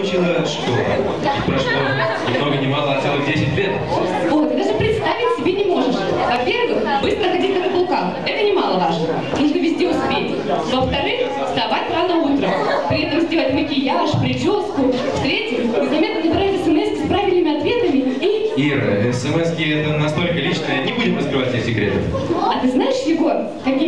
Учила что? Прошло ни много ни мало, а целых 10 лет. О, ты даже представить себе не можешь. Во-первых, быстро ходить на каблуках. Это немаловажно. Нужно везде успеть. Во-вторых, вставать рано утром. При этом сделать макияж, прическу. В-третьих, незаметно набирать смс с правильными ответами и... Ира, смс это настолько личное, не будем раскрывать все секреты. А ты знаешь, Егор, какие?